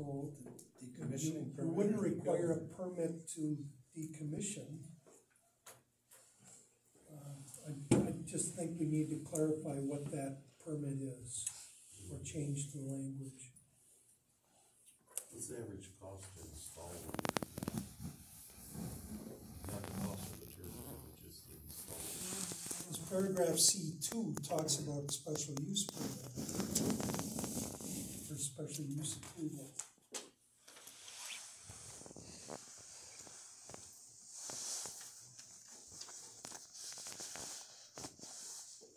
So you, Decommissioning you permit wouldn't require a permit to decommission. Uh, I, I just think we need to clarify what that permit is, or change the language. What's the average cost to install one? Not the cost of the material, but just the install. This paragraph C two talks about special use permit. For special use approval.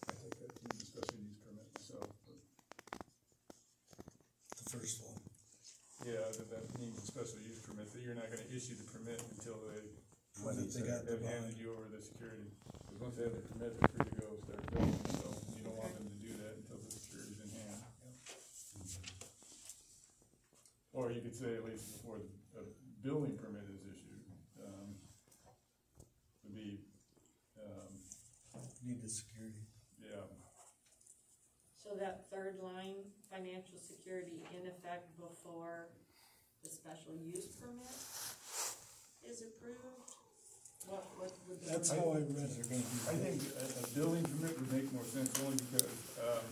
I think that needs a special use permit myself, but, The first one. yeah, that, that needs a special use permit, that you're not gonna issue the permit until they When they got the have handed you over the security. Cause once they have the permit, they're free to go start building, so you don't want them to do that until the security's in hand. Or you could say at least before the, a building permit is issued, um, would be, um, Need the security. yeah, So that third line, financial security in effect before the special use permit is approved? What, what would the? That's how I read it. there gonna be? I think a, a building permit would make more sense only because, um,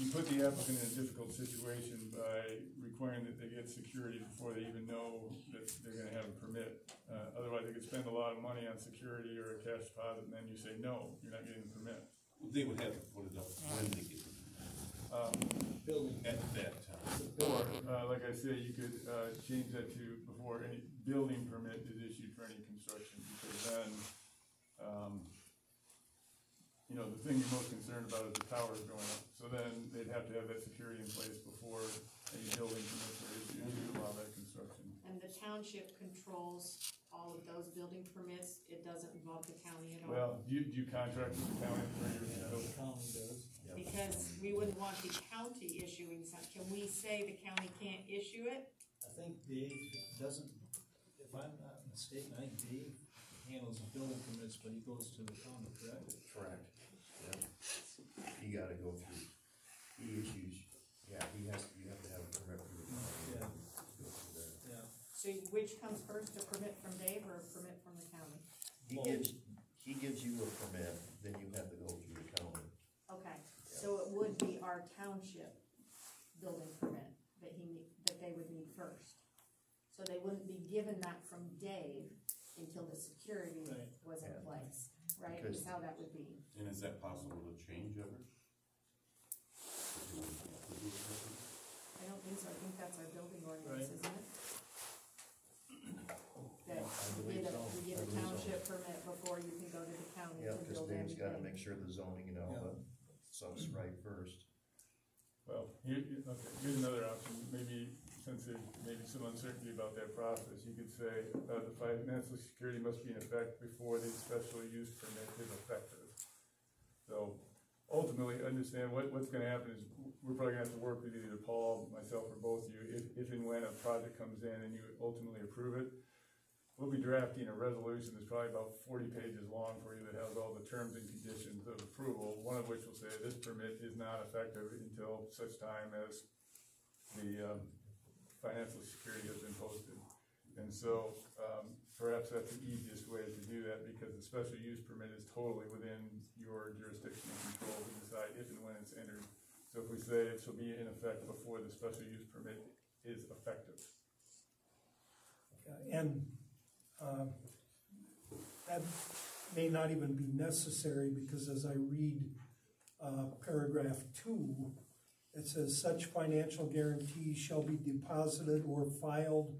you put the applicant in a difficult situation by requiring that they get security before they even know that they're gonna have a permit. Uh, otherwise, they could spend a lot of money on security or a cash deposit, and then you say, no, you're not getting the permit. They would have to put it up when they get it, Um, building at that time. Or, uh, like I say, you could, uh, change that to before any building permit is issued for any construction, because then, um, you know, the thing you're most concerned about is the towers going up, so then they'd have to have that security in place before any building permits are issued to allow that construction. And the township controls all of those building permits, it doesn't involve the county at all? Well, do you, do you contract with the county for your building? County does. Because we wouldn't want the county issuing some, can we say the county can't issue it? I think Dave doesn't, if I'm not mistaken, I think Dave handles the building permits, but he goes to the county, correct? Correct, yeah. You gotta go through, he issues, yeah, he has, you have to have a permit from the county. Yeah. Go through there. Yeah. So which comes first, a permit from Dave or a permit from the county? He gives, he gives you a permit, then you have to go the county. Okay, so it would be our township building permit that he, need- that they would need first. So they wouldn't be given that from Dave until the security Right. was in place, right? Because- Is how that would be. And is that possible to change ever? I don't think so, I think that's our building ordinance, Right. isn't it? That I you believe get a, so. you get I a believe so. township permit before you can go to the county Yeah, and cause build Dave's gotta make sure the zoning and all Yeah. That stuff's right first. Well, here, okay, here's another option, maybe, since there's maybe some uncertainty about that process, you could say, uh, the financial security must be in effect before the special use permit is effective. So ultimately, understand what, what's gonna happen is, we're probably gonna have to work with either Paul, myself, or both of you, if, if and when a project comes in and you ultimately approve it, we'll be drafting a resolution that's probably about forty pages long for you that has all the terms and conditions of approval, one of which will say this permit is not effective until such time as the, um, financial security has been posted. And so, um, perhaps that's the easiest way to do that, because the special use permit is totally within your jurisdiction and control to decide if and when it's entered. So if we say it shall be in effect before the special use permit is effective. And, um, that may not even be necessary, because as I read, uh, paragraph two, it says such financial guarantees shall be deposited or filed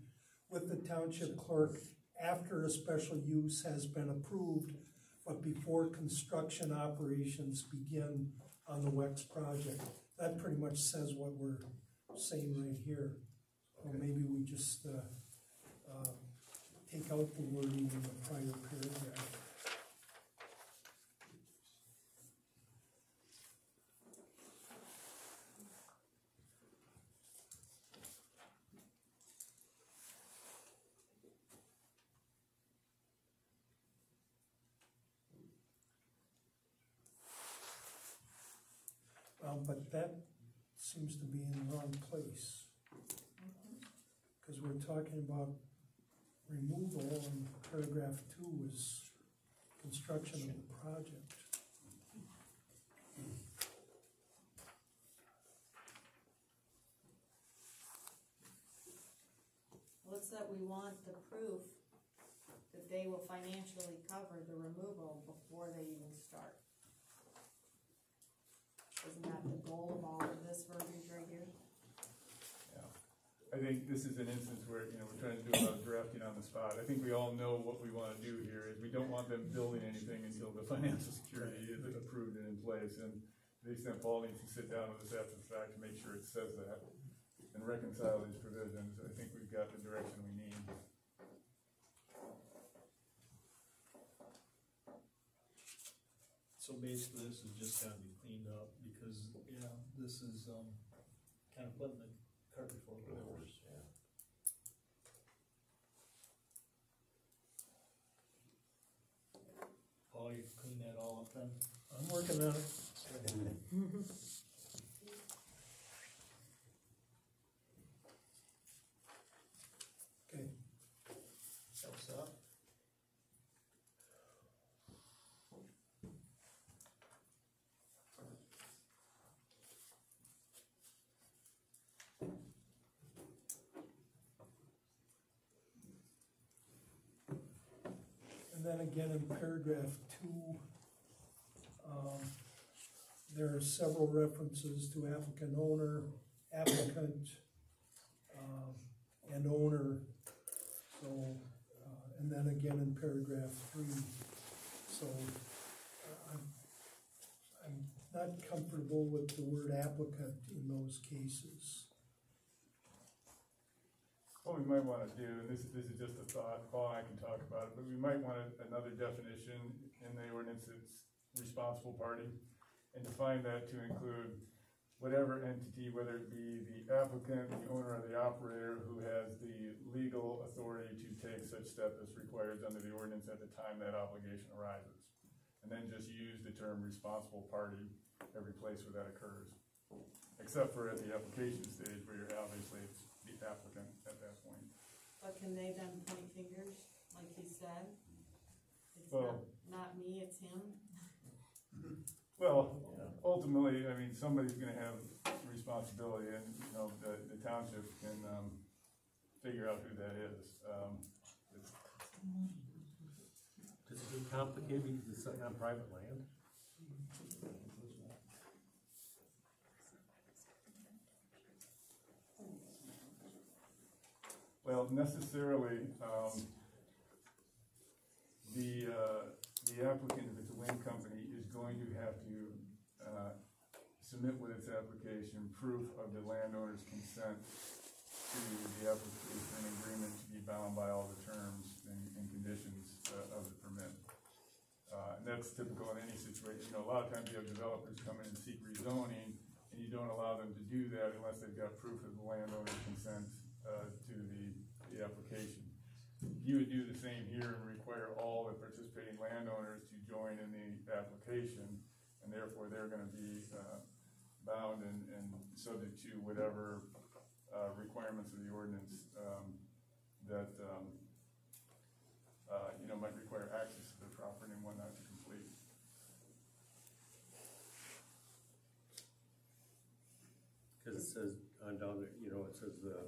with the township clerk after a special use has been approved, but before construction operations begin on the WECS project. That pretty much says what we're saying right here. Or maybe we just, uh, um, take out the wording in the prior paragraph. Um, but that seems to be in the wrong place. Because we're talking about removal, and paragraph two is construction of the project. It's that we want the proof that they will financially cover the removal before they even start. Isn't that the goal of all of this verbiage right here? Yeah. I think this is an instance where, you know, we're trying to do a lot of drafting on the spot. I think we all know what we wanna do here, is we don't want them building anything until the financial security is approved and in place. And to the extent Paul needs to sit down with us after the fact to make sure it says that and reconcile these provisions, I think we've got the direction we need. So basically, this is just gotta be cleaned up, because, yeah, this is, um, kind of putting the cart before the horse. Paul, you clean that all up then? I'm working on it. Okay, Helps out. And then again in paragraph two, um, there are several references to applicant owner, applicant, um, and owner. So, uh, and then again in paragraph three, so, uh, I'm, I'm not comfortable with the word applicant in those cases. What we might wanna do, and this, this is just a thought, Paul and I can talk about it, but we might want a- another definition in the ordinance that's responsible party. And define that to include whatever entity, whether it be the applicant, the owner, or the operator, who has the legal authority to take such step as required under the ordinance at the time that obligation arises. And then just use the term responsible party every place where that occurs. Except for at the application stage where you're obviously the applicant at that point. But can they then point fingers, like he said? It's Well- not, not me, it's him? Well, ultimately, I mean, somebody's gonna have responsibility and, you know, the, the township can, um, figure out who that is. Um, it's- Does it get complicated because it's sitting on private land? Well, necessarily, um, the, uh, the applicant, if it's a wind company, is going to have to, uh, submit with its application proof of the landowner's consent to the application and agreement to be bound by all the terms and, and conditions uh, of the permit. Uh, and that's typical in any situation, you know, a lot of times you have developers come in and seek rezoning, and you don't allow them to do that unless they've got proof of the landowner's consent, uh, to the, the application. You would do the same here and require all the participating landowners to join in the application, and therefore they're gonna be, uh, bound and, and subject to whatever, uh, requirements of the ordinance, um, that, um, uh, you know, might require access to the property and whatnot to complete. Cause it says on down there, you know, it says the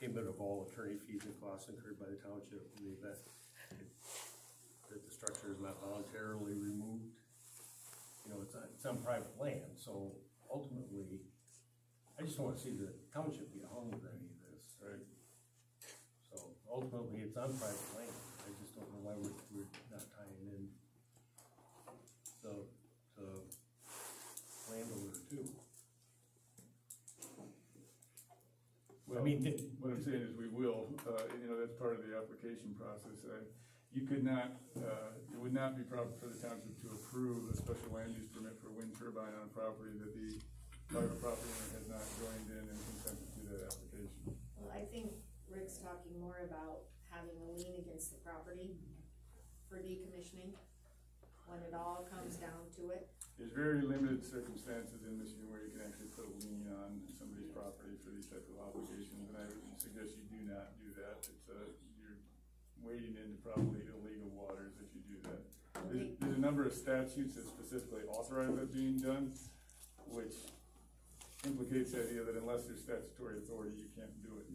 payment of all attorney fees and costs incurred by the township in the event that the structure is not voluntarily removed. You know, it's on, it's on private land, so ultimately, I just don't wanna see the township get hung with any of this. Right. So ultimately, it's on private land, I just don't know why we're, we're not tying in the, the landowner too. I mean, did- What I'm saying is we will, uh, you know, that's part of the application process. You could not, uh, it would not be proper for the township to approve a special land use permit for wind turbine on property that the private property owner has not joined in and consented to that application. Well, I think Rick's talking more about having a lien against the property for decommissioning, when it all comes down to it. There's very limited circumstances in Michigan where you can actually put a lien on somebody's property for these type of obligations, and I would suggest you do not do that. It's, uh, you're wading into probably illegal waters if you do that. There's, there's a number of statutes that specifically authorize that being done, which implicates the idea that unless there's statutory authority, you can't do it.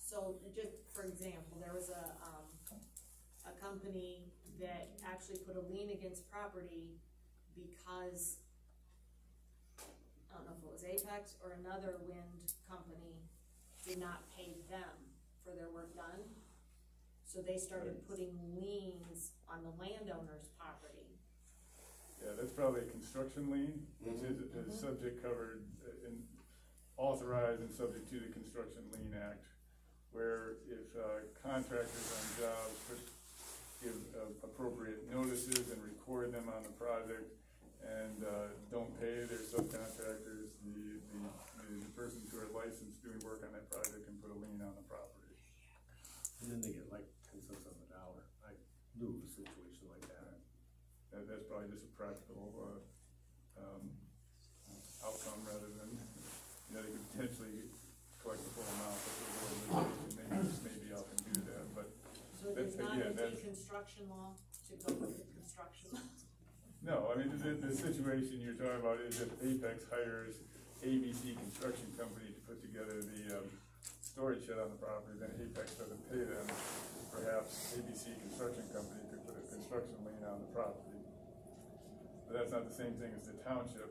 So just for example, there was a, um, a company that actually put a lien against property because I don't know if it was Apex or another wind company did not pay them for their work done. So they started putting liens on the landowner's property. Yeah, that's probably a construction lien, which is, is subject covered uh, and authorized and subject to the Construction Lien Act. Where if uh, contractors on jobs put, give uh, appropriate notices and record them on the project and, uh, don't pay their subcontractors, the, the, the persons who are licensed doing work on that project can put a lien on the property. And then they get like ten cents on the dollar. I knew of a situation like that. That, that's probably just a practical, uh, um, outcome rather than, you know, they could potentially collect the full amount, but the organization maybe, just maybe out and do that, but, So there's That's- not a again, deconstruction law to go with construction no, I mean, the, the situation you're talking about is if Apex hires ABC Construction Company to put together the, um, storage shed on the property, then Apex doesn't pay them, perhaps ABC Construction Company could put a construction lien on the property. But that's not the same thing as the township,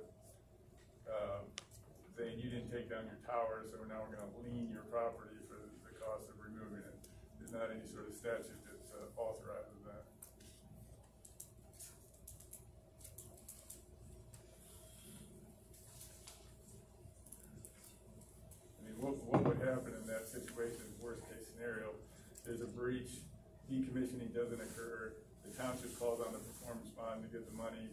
uh, saying you didn't take down your tower, so now we're gonna lien your property for the cost of removing it. There's not any sort of statute that uh, authorizes that. I mean, what, what would happen in that situation, worst case scenario, there's a breach, decommissioning doesn't occur, the township calls on the performance bond to get the money,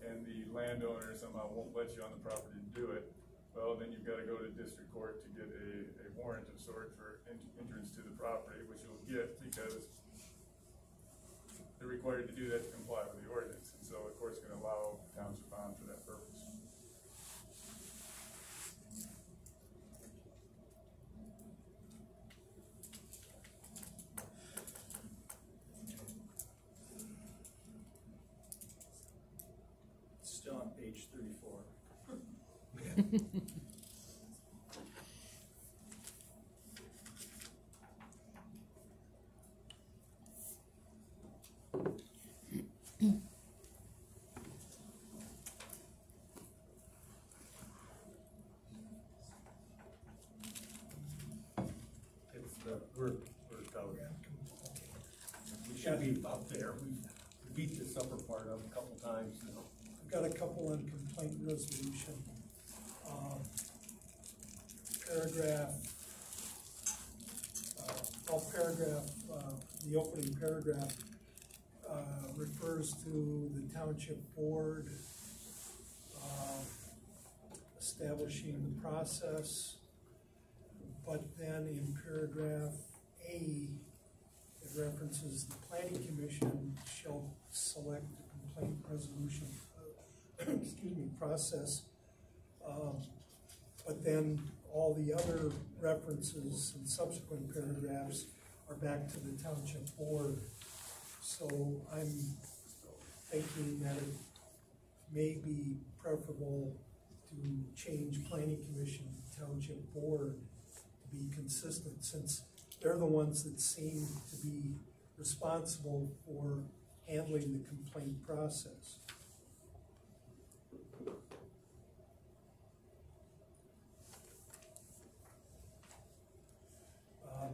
and the landowner somehow won't let you on the property to do it, well, then you've gotta go to district court to get a, a warrant of sort for en- entrance to the property, which you'll get because they're required to do that to comply with the ordinance, and so the court's gonna allow township bond for that purpose. Still on page thirty-four. It's the, we're, we're down. We should be up there. We beat this upper part up a couple times now. Got a couple on complaint resolution. Um, Paragraph, uh, well, paragraph, uh, the opening paragraph, uh, refers to the township board, uh, establishing the process. But then in paragraph A, it references the planning commission shall select the complaint resolution, excuse me, process. Um, But then all the other references and subsequent paragraphs are back to the township board. So I'm thinking that it may be preferable to change planning commission to township board to be consistent, since they're the ones that seem to be responsible for handling the complaint process. Uh,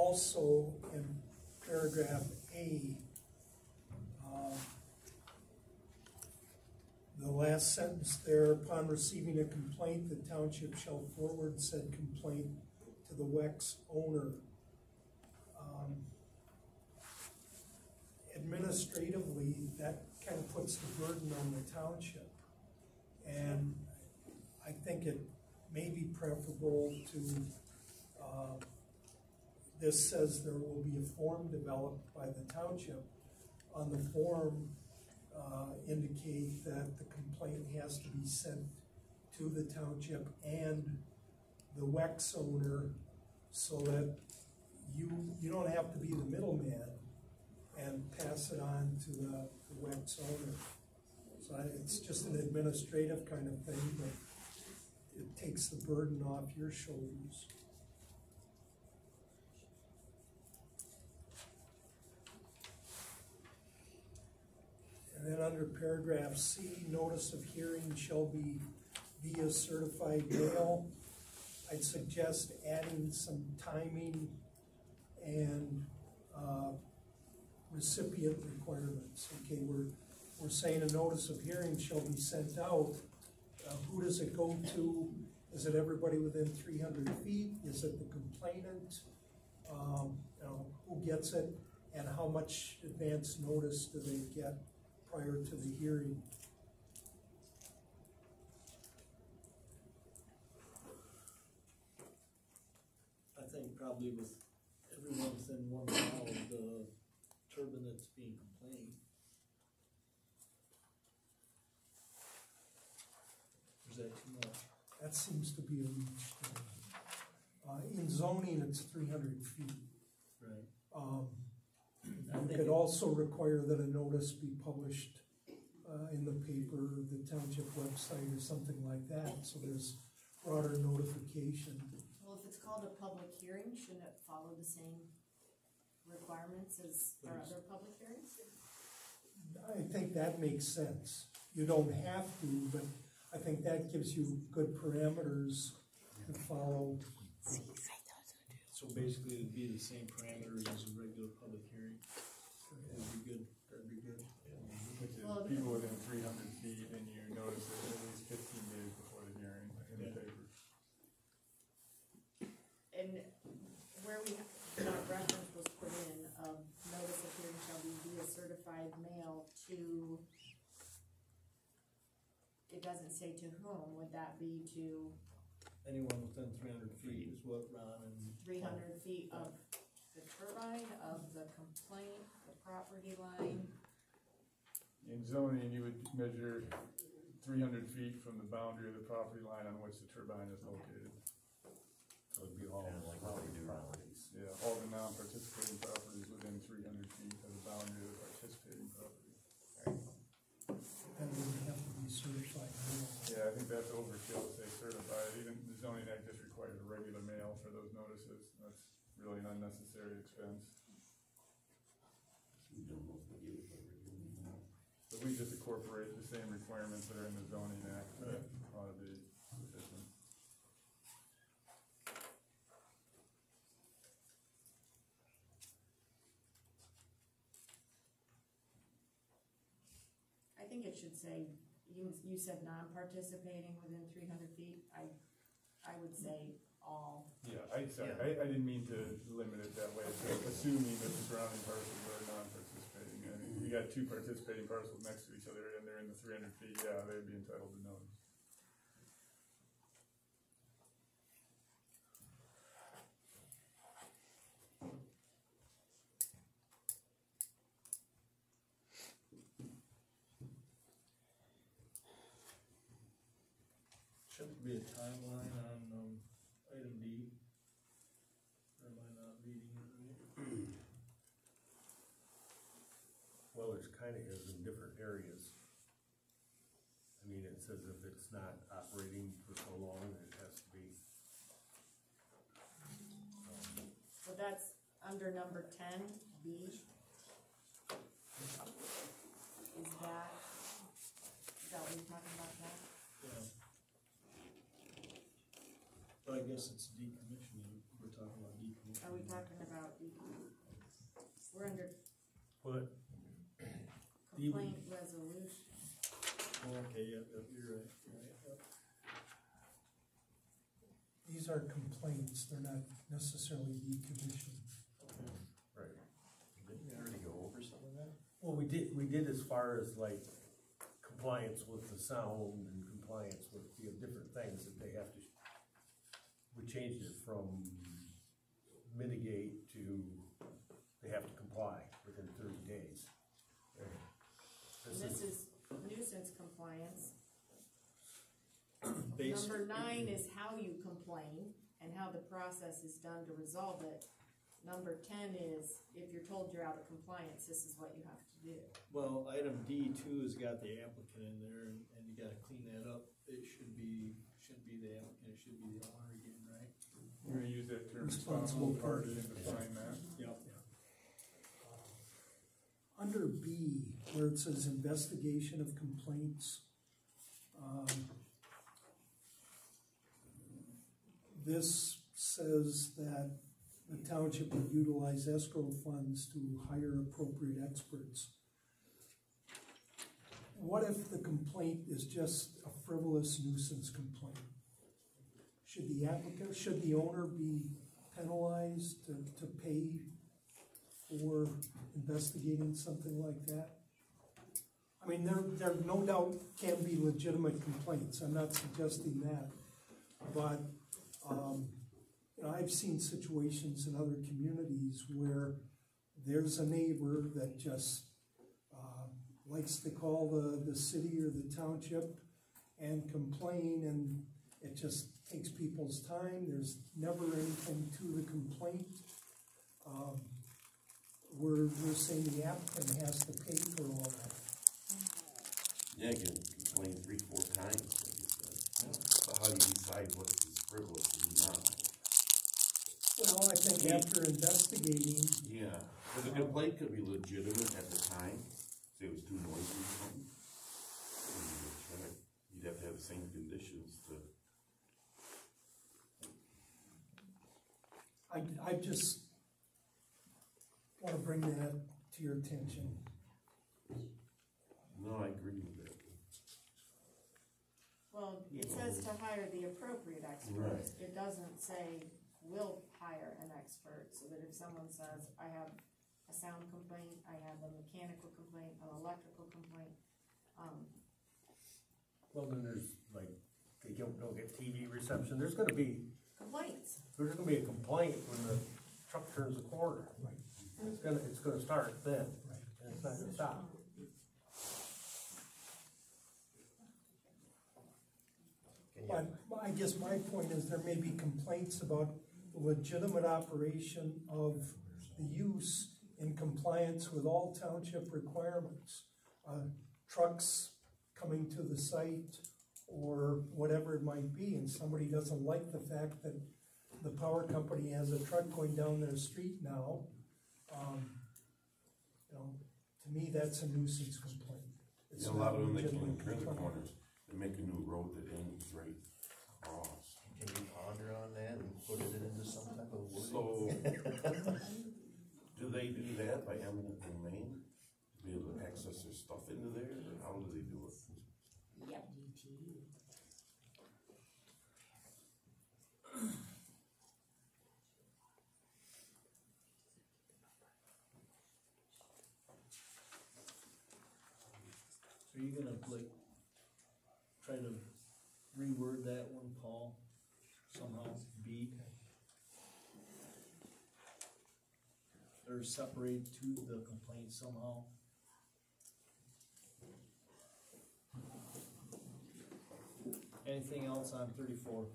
Also, in paragraph A, uh, the last sentence there, upon receiving a complaint, the township shall forward said complaint to the WECS owner. Um, Administratively, that kind of puts the burden on the township. And I think it may be preferable to, uh, this says there will be a form developed by the township. On the form, uh, indicate that the complaint has to be sent to the township and the WECS owner so that you, you don't have to be the middleman and pass it on to the the WECS owner. So I- it's just an administrative kind of thing, but it takes the burden off your shoulders. And then under paragraph C, notice of hearing shall be via certified mail. I'd suggest adding some timing and, uh, recipient requirements. Okay, we're, we're saying a notice of hearing shall be sent out. Uh, who does it go to? Is it everybody within three hundred feet? Is it the complainant? Um, you know, who gets it? And how much advance notice do they get prior to the hearing? I think probably with everyone within one mile of the turbine that's being complained. Or is that too much? That seems to be a reach. Uh, in zoning, it's three hundred feet. Right. Um, I you could also require that a notice be published, uh, in the paper, the township website or something like that, so there's broader notification. Well, if it's called a public hearing, shouldn't it follow the same requirements as our other public hearings? I think that makes sense. You don't have to, but I think that gives you good parameters to follow. So basically it'd be the same parameters as a regular public hearing. That'd be good, that'd be good. Which is Well, people within three hundred feet and you notice it at least fifteen days before the hearing in the Yeah. paper. And where we, that reference was put in, um, notice of hearing shall be via certified mail to, it doesn't say to whom, would that be to Anyone within three hundred feet is what Ron and. three hundred feet of the turbine, of the complaint, the property line? In zoning, you would measure three hundred feet from the boundary of the property line on which the turbine is located. So it'd be all Kinda like what we do now. properties. Yeah, all the non-participating properties within three hundred feet of the boundary of the participating property. That wouldn't have to be certified mail. Yeah, I think that's overkill to say certified, even the zoning act just requires a regular mail for those notices, that's really an unnecessary expense. But we just incorporate the same requirements that are in the zoning act, that ought to be sufficient. I think it should say, you, you said non-participating within three hundred feet, I, I would say all. Yeah, I, sorry, I, I didn't mean to limit it that way, so assuming that the surrounding parcels are non-participating. I mean, you got two participating parcels next to each other and they're in the three hundred feet, yeah, they'd be entitled to notice. Shouldn't be a timeline on, um, item D. Or am I not reading it right? Well, there's kind of is in different areas. I mean, it says if it's not operating for so long, it has to be. um, So that's under number ten, B. Is that, is that what you're talking about now? Yeah. But I guess it's decommissioning, we're talking about decommissioning. Are we talking about, the- we're under But complaint resolution. Oh, Okay, yeah, yeah, you're right, you're right, yep. These are complaints, they're not necessarily decommissioned. Right. Didn't we already go over some of that? Well, we did, we did as far as like compliance with the sound and compliance with, the different things that they have to. We changed it from mitigate to they have to comply within thirty days. And this is nuisance compliance. based. Number nine is how you complain and how the process is done to resolve it. Number ten is if you're told you're out of compliance, this is what you have to do. Well, item D two has got the applicant in there and, and you gotta clean that up. It should be, shouldn't be the applicant, it should be the owner again, right? We're gonna use that term Responsible responsible party and define that. Yep. Under B, where it says investigation of complaints, um, this says that the township would utilize escrow funds to hire appropriate experts. What if the complaint is just a frivolous nuisance complaint? Should the applicant, should the owner be penalized to, to pay for investigating something like that? I mean, there, there no doubt can be legitimate complaints, I'm not suggesting that. But, um, you know, I've seen situations in other communities where there's a neighbor that just, uh, likes to call the, the city or the township and complain, and it just takes people's time, there's never anything to the complaint. Um, we're, we're saying the applicant has to pay for all that. Yeah, you can complain three, four times, like you said. So how do you decide what is frivolous and not? Well, I think after investigating, Yeah, but the complaint could be legitimate at the time, say it was too noisy or something. You'd have to have the same conditions to, I, I just wanna bring that to your attention. no, I agree with that. Well, it says to hire the appropriate expert. It doesn't say we'll hire an expert, so that if someone says, I have a sound complaint, I have a mechanical complaint, an electrical complaint, um, Well, then there's like, they don't, don't get TV reception, there's gonna be, complaints. there's gonna be a complaint when the truck turns the corner. It's gonna, it's gonna start then, and it's not gonna stop. Can you, But I guess my point is there may be complaints about the legitimate operation of the use in compliance with all township requirements. Uh, Trucks coming to the site or whatever it might be, and somebody doesn't like the fact that the power company has a truck going down their street now. Um, You know, to me, that's a nuisance complaint. It's Yeah, a lot not of them, they can legitimate turn the complaint. corners, they make a new road that ends right across. can you ponder on that and put it into some type of wording? So, do they do that by eminent domain? To be able to access their stuff into there, or how do they do it? Yep. So you're gonna like, try to reword that one, Paul, somehow, B? Or separate to the complaint somehow? Anything else on thirty-four?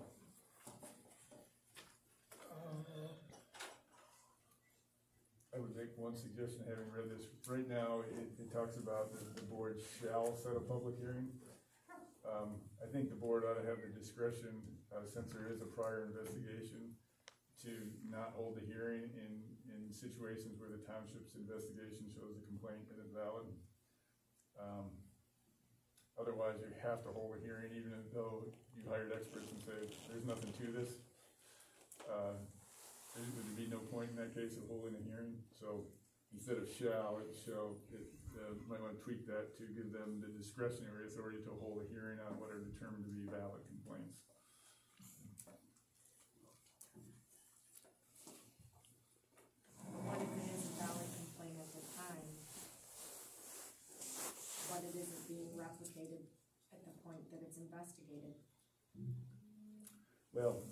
I would make one suggestion, having read this, right now, it, it talks about the, the board shall set a public hearing. Um, I think the board ought to have the discretion, uh, since there is a prior investigation, to not hold a hearing in, in situations where the township's investigation shows the complaint is valid. Um, Otherwise, you have to hold a hearing, even though you hired experts and say, there's nothing to this. Uh, there would be no point in that case of holding a hearing, so instead of shall, it shall, it, uh, might wanna tweak that to give them the discretionary authority to hold a hearing on what are determined to be valid complaints. What if it is a valid complaint at the time? But it isn't being replicated at the point that it's investigated? Well,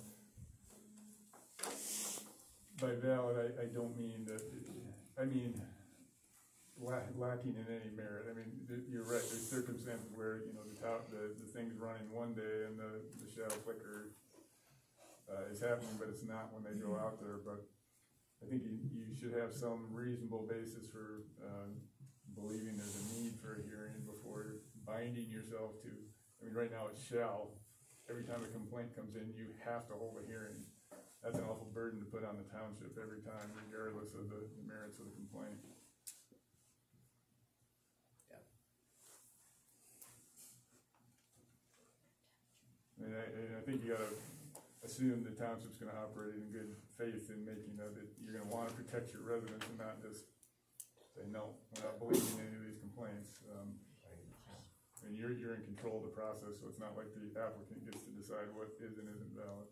by valid, I, I don't mean that, I mean, la- lacking in any merit. I mean, you're right, there's circumstances where, you know, the top, the, the thing's running one day and the, the shadow flicker uh, is happening, but it's not when they go out there, but I think you, you should have some reasonable basis for, um, believing there's a need for a hearing before binding yourself to, I mean, right now it's shall. Every time a complaint comes in, you have to hold a hearing. That's an awful burden to put on the township every time, regardless of the the merits of the complaint. And I, and I think you gotta assume the township's gonna operate in good faith in making of it, you're gonna wanna protect your residents and not just say, no, we're not believing any of these complaints. Um, and you're, you're in control of the process, so it's not like the applicant gets to decide what is and isn't valid.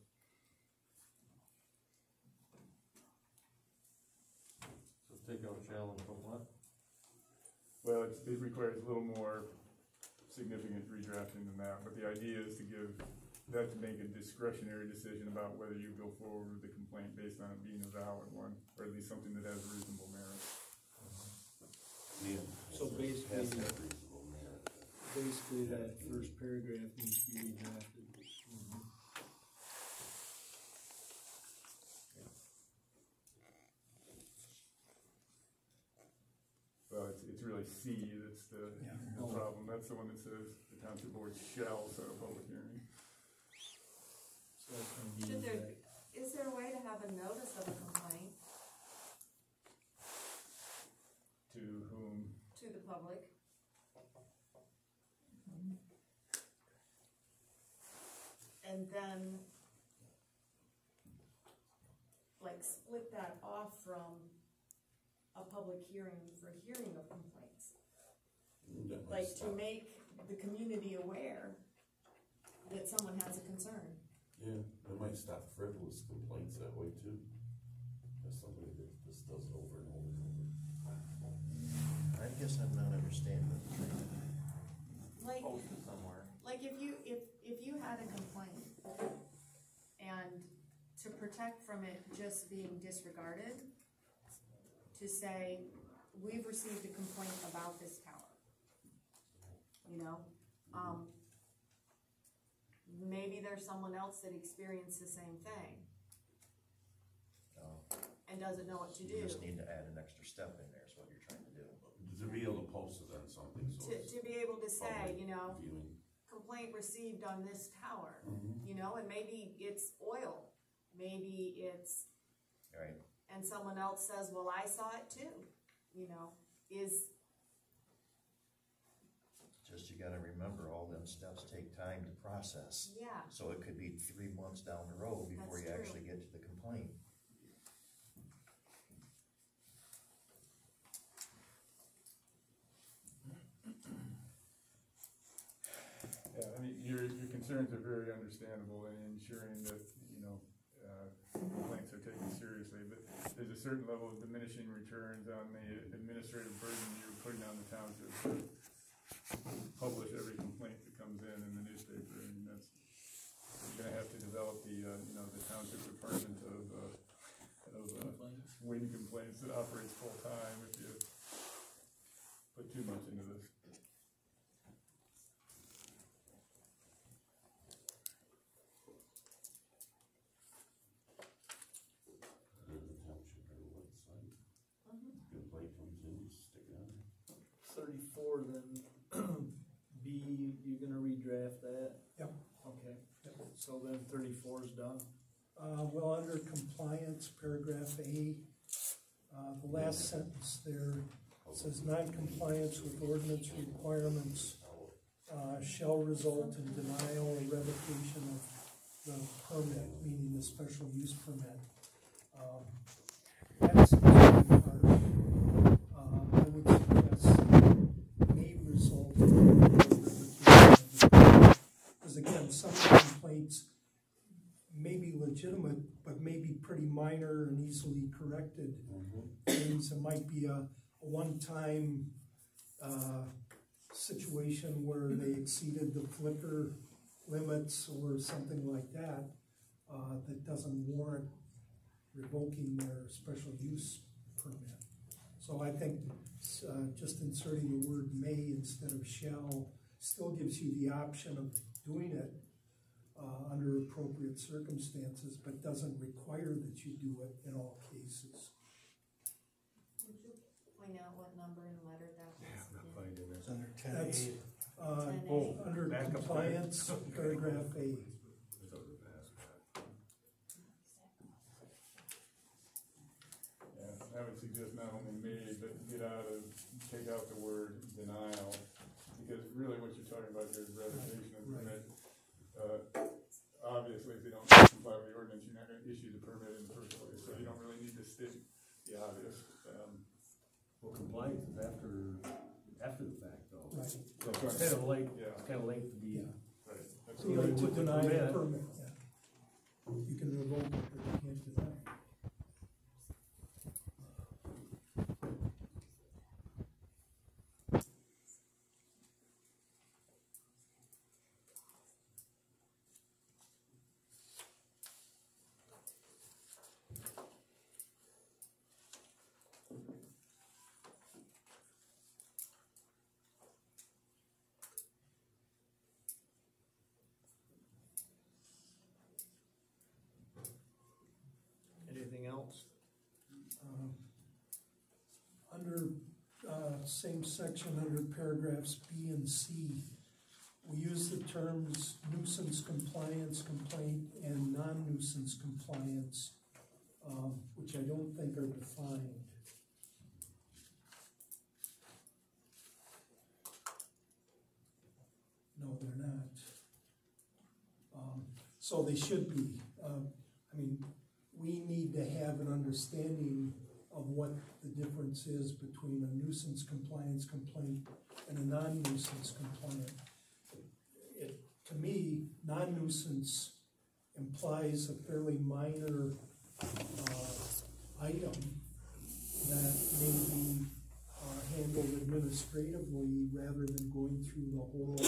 So take out challenge from what? Well, it's, it requires a little more significant redrafting than that, but the idea is to give, that to make a discretionary decision about whether you go forward with the complaint based on it being a valid one, or at least something that has reasonable merit. Yeah. So Has to- basically- Has to have reasonable merit. Basically, that first paragraph needs to be redrafted. Well, it's, it's really C that's the, Yeah. the problem, that's the one that says the township board shall set a public hearing. So that's gonna be. Should there, that- is there a way to have a notice of a complaint To whom, to the public? And then, like, split that off from a public hearing for hearing of complaints. That might Like, to stop. make the community aware that someone has a concern. Yeah, that might stop frivolous complaints that way too. If somebody that just does it over and over and over. I guess I'm not understanding. Like, somewhere. Like if you, if, if you had a complaint and to protect from it just being disregarded, to say, we've received a complaint about this tower. You know, um, maybe there's someone else that experienced the same thing and doesn't know what to do. You just need to add an extra step in there is what you're trying to do. To be able to post it on something, so To, it's to be able to say, you know, viewing. Complaint received on this tower, Mhm. you know, and maybe it's oil, maybe it's Right, and someone else says, well, I saw it too, you know, is, just you gotta remember, all them steps take time to process. yeah, So it could be three months down the road before That's you true. actually get to the complaint. yeah, I mean, your, your concerns are very understandable in ensuring that, you know, uh, complaints are taken seriously, but there's a certain level of diminishing returns on the administrative burden you're putting on the township to publish every complaint that comes in in the newspaper, and that's, you're gonna have to develop the, uh, you know, the township department of, uh, of, uh, Complaints. wind complaints that operates full-time if you put too much into this. Go to the township or website. Complaint comes in, you stick it on there. Thirty-four then, B, you're gonna redraft that? Yep. Okay, Yep. so then thirty-four is done? Uh, well, under compliance, paragraph A, uh, the last sentence there says non-compliance with ordinance requirements, uh, shall result in denial or revocation of the permit, meaning the special use permit. Um, That's the part, uh, I would suggest may result in revocation of the permit. Because again, some complaints may be legitimate, but may be pretty minor and easily corrected things. It might be a, a one-time, uh, situation where they exceeded the flicker limits or something like that, uh, that doesn't warrant revoking their special use permit. So I think, uh, just inserting the word may instead of shall still gives you the option of doing it uh, under appropriate circumstances, but doesn't require that you do it in all cases. Would you point out what number and letter that was? Yeah, I'm not in? finding it. It's under ten That's- A. Uh, 10A. Oh, under back up there. compliance, paragraph A. It's over past that. Yeah, I would suggest not only me, but get out of, take out the word denial, because really what you're talking about here is revocation of Right. Permit. Uh, obviously, if they don't comply with the ordinance, you're not gonna issue the permit in the first place, so you don't really need to state the obvious. Um, Well, compliance is after, after the fact though. Right. So it's kind of late, Yeah. it's kind of late to be. Yeah. right. That's So you what like to deny the permit. permit, yeah. You can revoke it, but you can't deny it. Anything else? Um, Under, uh, same section, under paragraphs B and C, we use the terms nuisance compliance complaint and non-nuisance compliance, um, which I don't think are defined. No, they're not. Um, so they should be, um, I mean, we need to have an understanding of what the difference is between a nuisance compliance complaint and a non-nuisance complaint. It, to me, non-nuisance implies a fairly minor, uh, item that may be, uh, handled administratively rather than going through the whole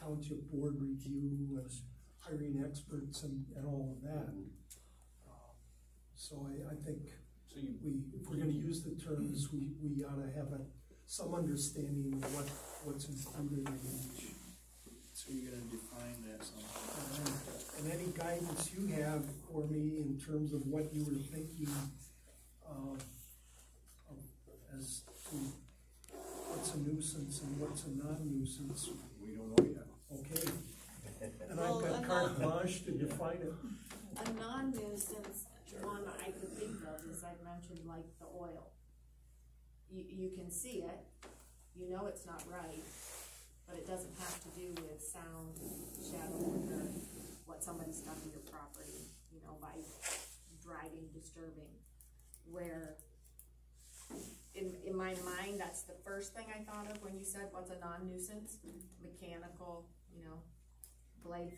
township board review and hiring experts and, and all of that. So I, I think So you, we, if we're gonna use the terms, we, we ought to have a, some understanding of what, what's included in each. so you're gonna define that somehow? And- And any guidance you have for me in terms of what you were thinking, uh, of, as to what's a nuisance and what's a non-nuisance, We don't know yet. okay? And I've Well, got a carte non- blanche to define it. A non-nuisance one I could think of is I mentioned like the oil. You, you can see it, you know it's not right, but it doesn't have to do with sound, shadow, or what somebody's done to your property, you know, by driving, disturbing. Where, in, in my mind, that's the first thing I thought of when you said what's a non-nuisance, mechanical, you know, blade